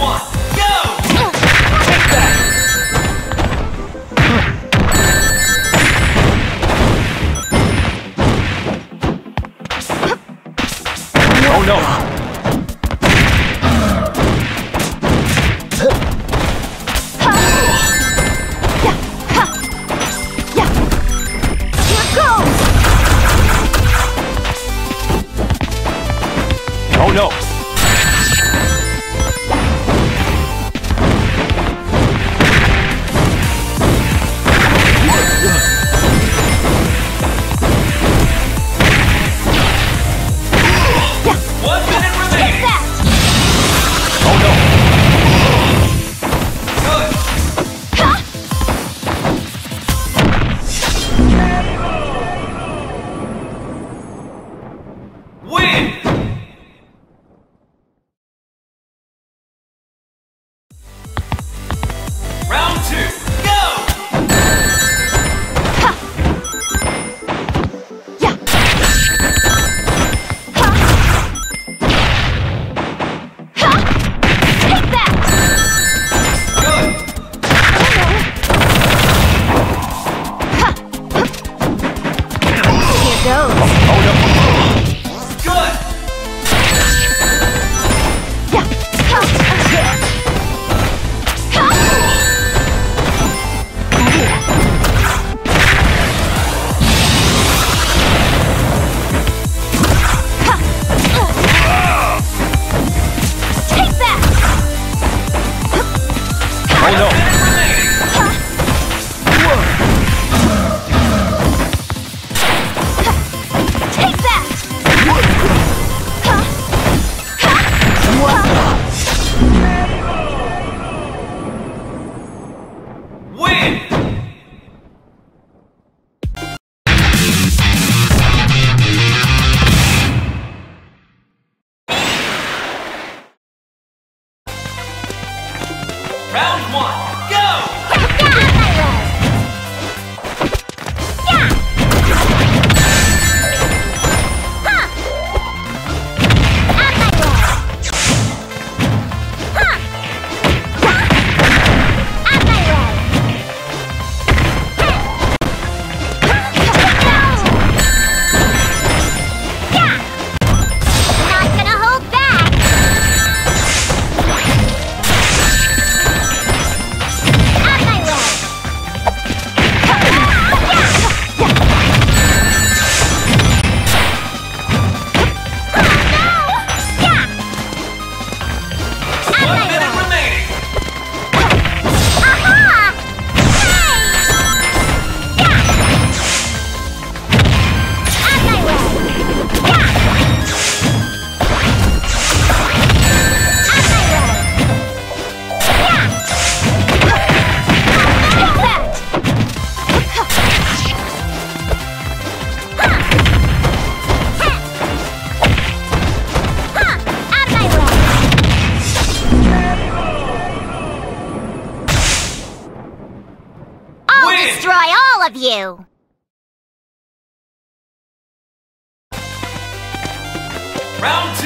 one, go! You! Round two,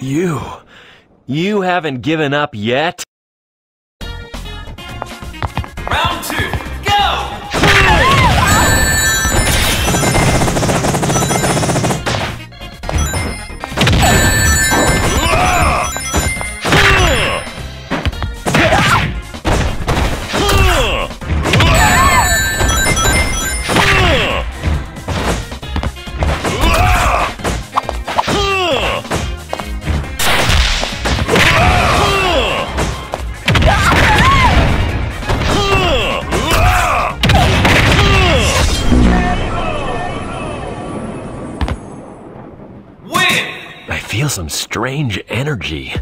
You... you haven't given up yet? feel some strange energy.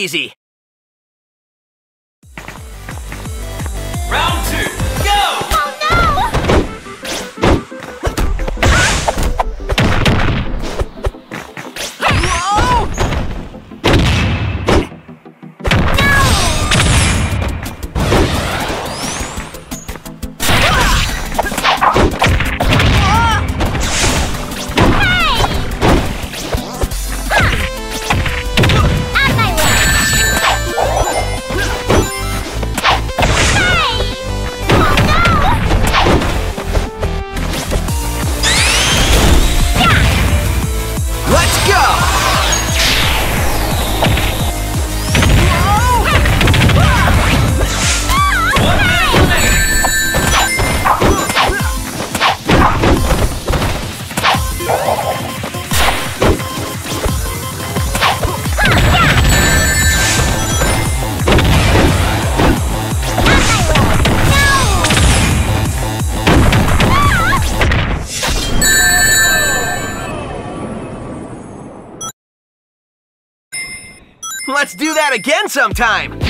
easy. Let's do that again sometime!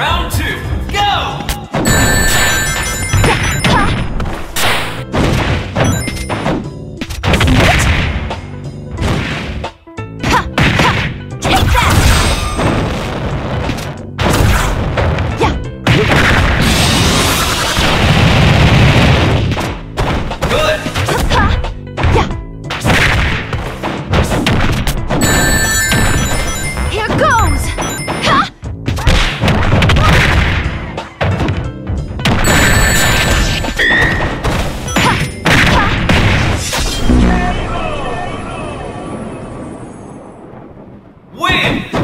Round two, go! man.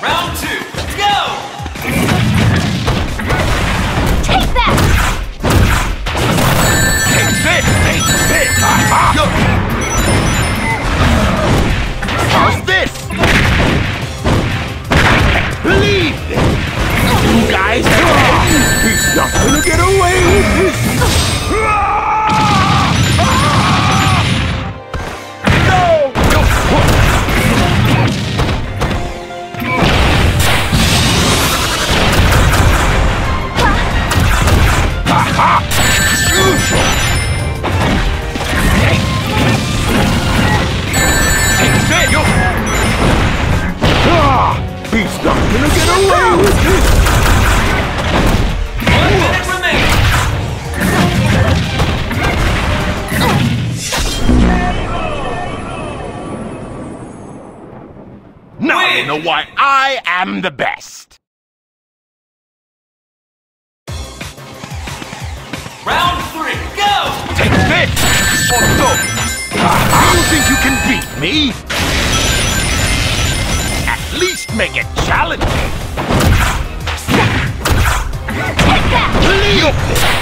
Round two. I'm the best. Round three, go! Take this! Or go! Do you think you can beat me? At least make it challenging! Take that! Leave!